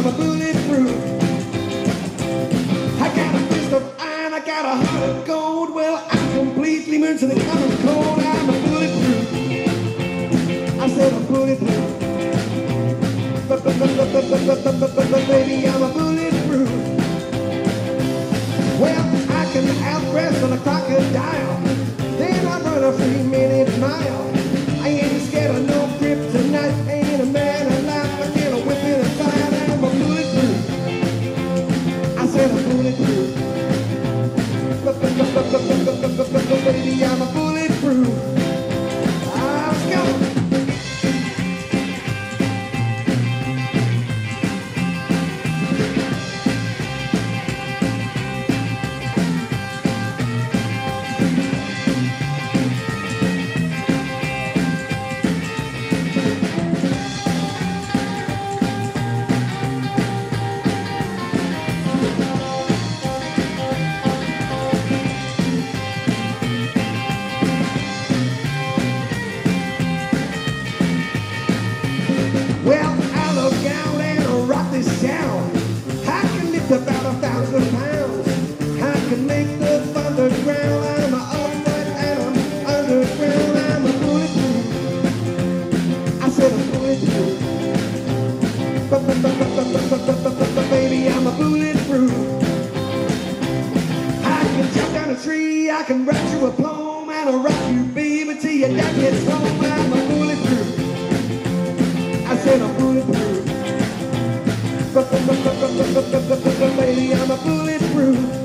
I'm a bulletproof. I got a fist of iron, I got a heart of gold. Well, I'm completely immune to the common cold. I'm a bulletproof. I said I'm bulletproof. Baby, I'm a bulletproof. Well, I can outdress on a clock. Baby, I'm a bulletproof. Baby, I'm a bulletproof. I can jump down a tree. I can write you a poem and I'll rock you, baby, till your dad gets home. I'm a bulletproof. I said I'm bulletproof. Baby, I'm a bulletproof.